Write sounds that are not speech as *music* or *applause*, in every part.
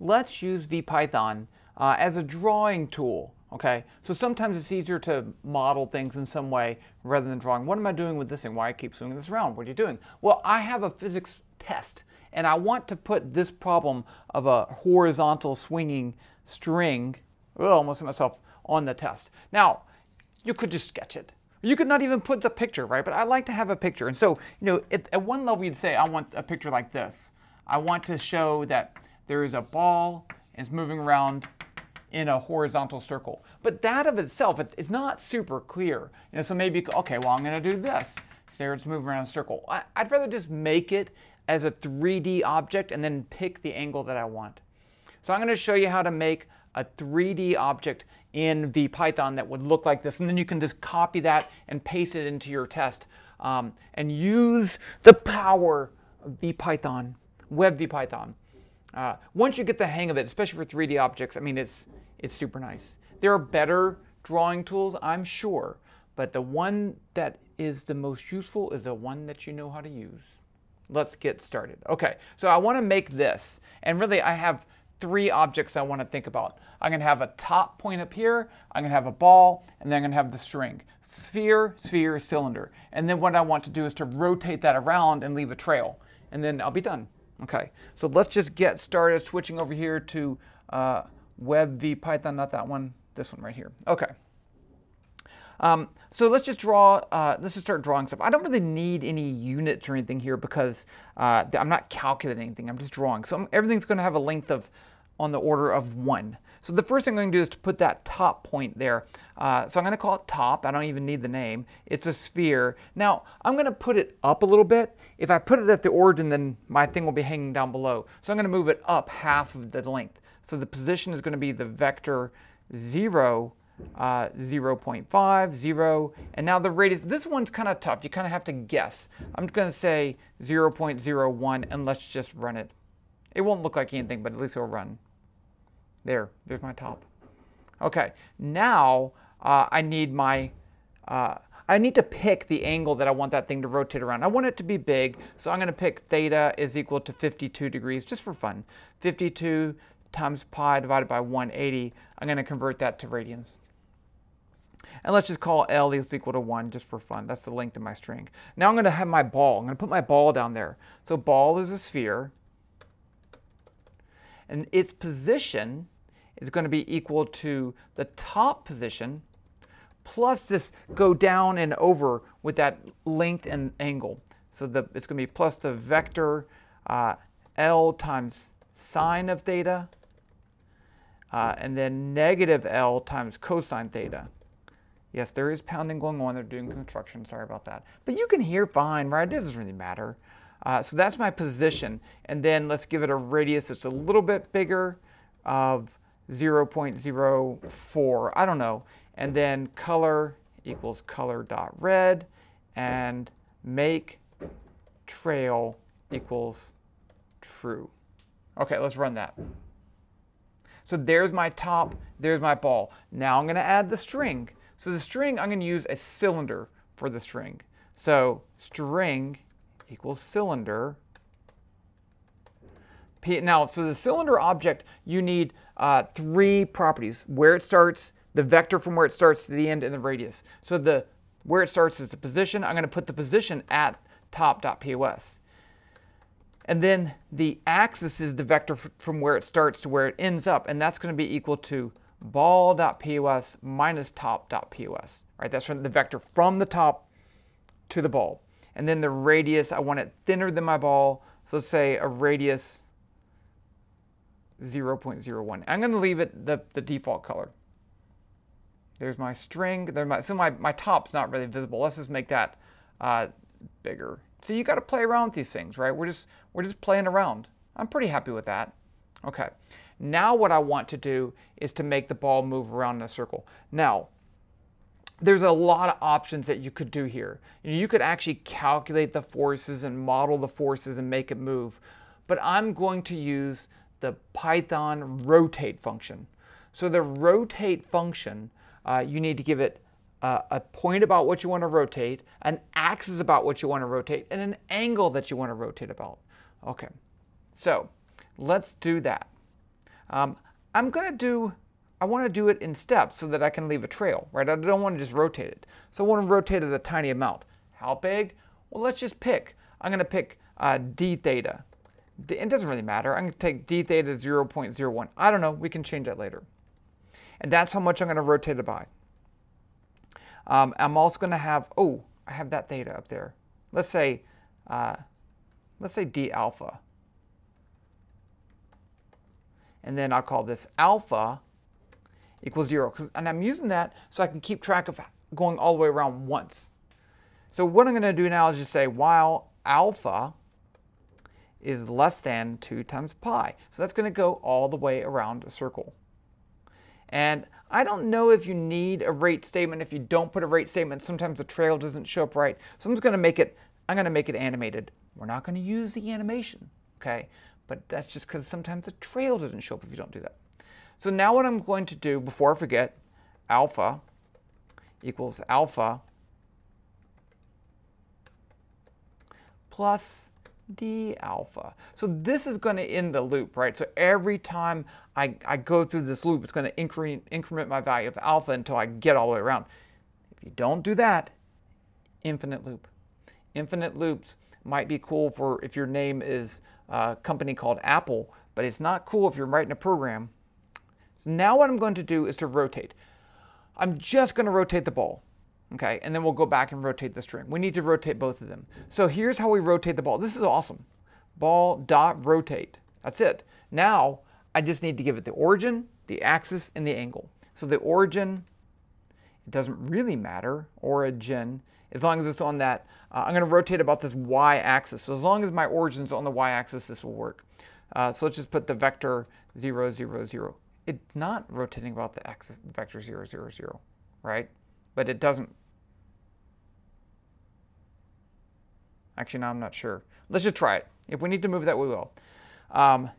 let's use VPython uh, as a drawing tool. Okay, so sometimes it's easier to model things in some way rather than drawing. What am I doing with this thing? Why I keep swinging this around? What are you doing? Well, I have a physics test and I want to put this problem of a horizontal swinging string, oh, almost myself, on the test. Now, you could just sketch it. You could not even put the picture, right? But I like to have a picture. And so, you know, at, at one level you'd say, I want a picture like this. I want to show that there is a ball and it's moving around in a horizontal circle. But that of itself is not super clear. You know, so maybe, okay, well, I'm going to do this. There it's moving around a circle. I'd rather just make it as a 3D object and then pick the angle that I want. So I'm going to show you how to make a 3D object in VPython that would look like this. And then you can just copy that and paste it into your test um, and use the power of VPython, Web VPython. Uh, once you get the hang of it, especially for 3D objects, I mean, it's, it's super nice. There are better drawing tools, I'm sure, but the one that is the most useful is the one that you know how to use. Let's get started. Okay, so I want to make this, and really I have three objects I want to think about. I'm going to have a top point up here, I'm going to have a ball, and then I'm going to have the string. Sphere, sphere, cylinder. And then what I want to do is to rotate that around and leave a trail, and then I'll be done. Okay, so let's just get started switching over here to uh, Web VPython, not that one, this one right here. Okay. Um, so let's just draw, uh, let's just start drawing stuff. I don't really need any units or anything here because uh, I'm not calculating anything, I'm just drawing. So I'm, everything's gonna have a length of, on the order of one. So the first thing I'm gonna do is to put that top point there. Uh, so I'm gonna call it top, I don't even need the name. It's a sphere. Now, I'm gonna put it up a little bit. If I put it at the origin, then my thing will be hanging down below. So I'm gonna move it up half of the length. So the position is gonna be the vector zero, uh, 0.5, 0, and now the radius, this one's kind of tough. You kind of have to guess. I'm going to say 0.01, and let's just run it. It won't look like anything, but at least it'll run. There, there's my top. Okay, now uh, I need my, uh, I need to pick the angle that I want that thing to rotate around. I want it to be big, so I'm going to pick theta is equal to 52 degrees, just for fun. 52 times pi divided by 180, I'm going to convert that to radians. And let's just call L is equal to 1 just for fun. That's the length of my string. Now I'm going to have my ball. I'm going to put my ball down there. So ball is a sphere. And its position is going to be equal to the top position plus this go down and over with that length and angle. So the, it's going to be plus the vector uh, L times sine of theta uh, and then negative L times cosine theta. Yes, there is pounding going on. They're doing construction. Sorry about that. But you can hear fine, right? It doesn't really matter. Uh, so that's my position. And then let's give it a radius that's a little bit bigger of 0.04. I don't know. And then color equals color dot red and make trail equals true. Okay, let's run that. So there's my top, there's my ball. Now I'm going to add the string. So the string, I'm going to use a cylinder for the string. So string equals cylinder. Now, so the cylinder object, you need uh, three properties. Where it starts, the vector from where it starts to the end, and the radius. So the where it starts is the position. I'm going to put the position at top.pos. And then the axis is the vector from where it starts to where it ends up, and that's going to be equal to ball.pos minus top.pos. Right? That's from the vector from the top to the ball. And then the radius, I want it thinner than my ball, so let's say a radius 0.01. I'm going to leave it the, the default color. There's my string. There my, so my, my top's not really visible. Let's just make that uh, bigger. So you got to play around with these things, right? We're just, we're just playing around. I'm pretty happy with that. Okay. Now what I want to do is to make the ball move around in a circle. Now, there's a lot of options that you could do here. You, could actually calculate the forces and model the forces and make it move. But I'm going to use the Python rotate function. So the rotate function, uh, you need to give it uh, a point about what you want to rotate, an axis about what you want to rotate, and an angle that you want to rotate about. Okay, so let's do that. Um, I'm going to do, I want to do it in steps so that I can leave a trail, right? I don't want to just rotate it. So I want to rotate it a tiny amount. How big? Well, let's just pick. I'm going to pick uh, d theta. It doesn't really matter. I'm going to take d theta 0.01. I don't know. We can change that later. And that's how much I'm going to rotate it by. Um, I'm also going to have, oh, I have that theta up there. Let's say, uh, let's say d alpha. And then I'll call this alpha equals zero. And I'm using that so I can keep track of going all the way around once. So what I'm going to do now is just say while alpha is less than 2 times pi. So that's going to go all the way around a circle. And I don't know if you need a rate statement. If you don't put a rate statement, sometimes the trail doesn't show up right. So I'm just going to make it, I'm going to make it animated. We're not going to use the animation, okay? But that's just because sometimes the trail doesn't show up if you don't do that. So now what I'm going to do, before I forget, alpha equals alpha plus d alpha. So this is going to end the loop, right? So every time I, I go through this loop, it's going to incre increment my value of alpha until I get all the way around. If you don't do that, infinite loop. Infinite loops might be cool for if your name is a company called Apple, but it's not cool if you're writing a program. So now what I'm going to do is to rotate. I'm just going to rotate the ball. Okay, and then we'll go back and rotate the string. We need to rotate both of them. So here's how we rotate the ball. This is awesome. Ball dot rotate. That's it. Now I just need to give it the origin, the axis, and the angle. So the origin, it doesn't really matter, origin, as long as it's on that, uh, I'm going to rotate about this y-axis. So as long as my origin's on the y-axis, this will work. Uh, so let's just put the vector 0, 0, 0. It's not rotating about the axis vector 0, 0, 0, right? But it doesn't Actually, no, I'm not sure. Let's just try it. If we need to move that, we will. Um,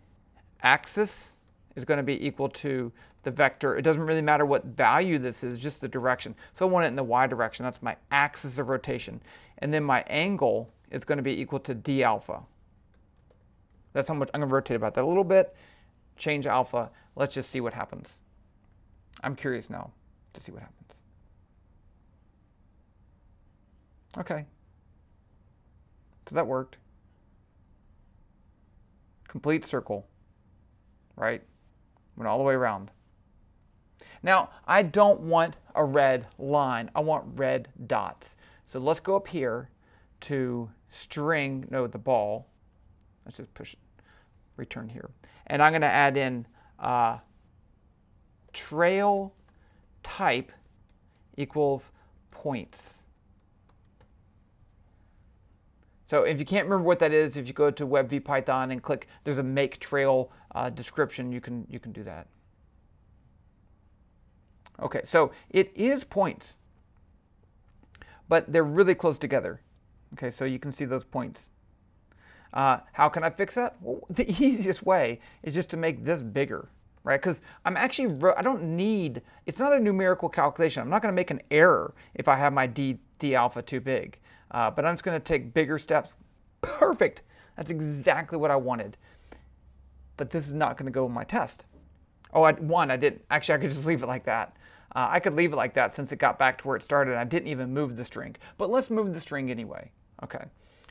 axis is going to be equal to the vector. It doesn't really matter what value this is, just the direction. So I want it in the y direction. That's my axis of rotation. And then my angle is going to be equal to d alpha. That's how much I'm going to rotate about that a little bit. Change alpha. Let's just see what happens. I'm curious now to see what happens. Okay, so that worked. Complete circle, right? Went all the way around. Now, I don't want a red line. I want red dots. So let's go up here to string, no, the ball. Let's just push return here. And I'm going to add in uh, trail type equals points. So if you can't remember what that is, if you go to WebVPython and click, there's a make trail uh, description, you can, you can do that. Okay, so it is points, but they're really close together. Okay, so you can see those points. Uh, how can I fix that? Well, *laughs* the easiest way is just to make this bigger, right? Because I'm actually, I don't need, it's not a numerical calculation. I'm not going to make an error if I have my D, D alpha too big. Uh, but I'm just going to take bigger steps. Perfect. That's exactly what I wanted. But this is not going to go in my test. Oh, I, one, I didn't. Actually, I could just leave it like that. Uh, I could leave it like that since it got back to where it started. I didn't even move the string. But let's move the string anyway. Okay.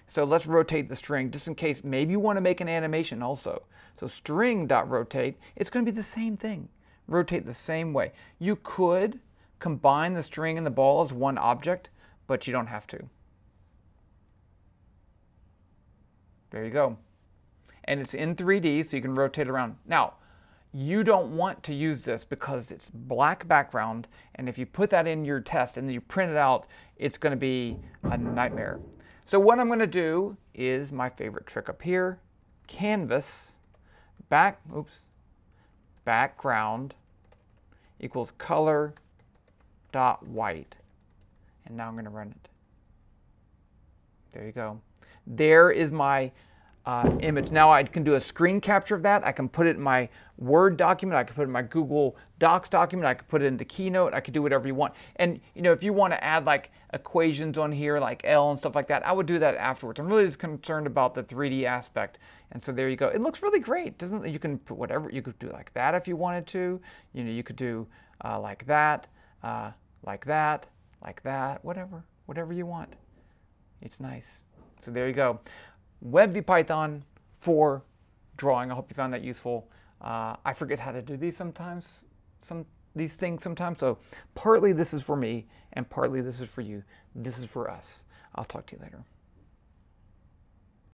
So let's rotate the string just in case maybe you want to make an animation also. So string.rotate, it's going to be the same thing. Rotate the same way. You could combine the string and the ball as one object, but you don't have to. There you go. And it's in 3D, so you can rotate around. Now, you don't want to use this because it's black background, and if you put that in your test and then you print it out, it's going to be a nightmare. So what I'm going to do is my favorite trick up here, canvas, back, oops, background equals color dot white. And now I'm going to run it. There you go. There is my uh, image. Now I can do a screen capture of that. I can put it in my Word document. I can put it in my Google Docs document. I can put it into Keynote. I could do whatever you want. And you know, if you want to add like equations on here, like L and stuff like that, I would do that afterwards. I'm really just concerned about the 3D aspect. And so there you go. It looks really great, doesn't it? You can put whatever you could do like that if you wanted to. You know, you could do uh, like that, uh, like that, like that, whatever, whatever you want. It's nice. So there you go. WebVPython for drawing. I hope you found that useful. Uh, I forget how to do these sometimes, some these things sometimes. So partly this is for me, and partly this is for you. This is for us. I'll talk to you later.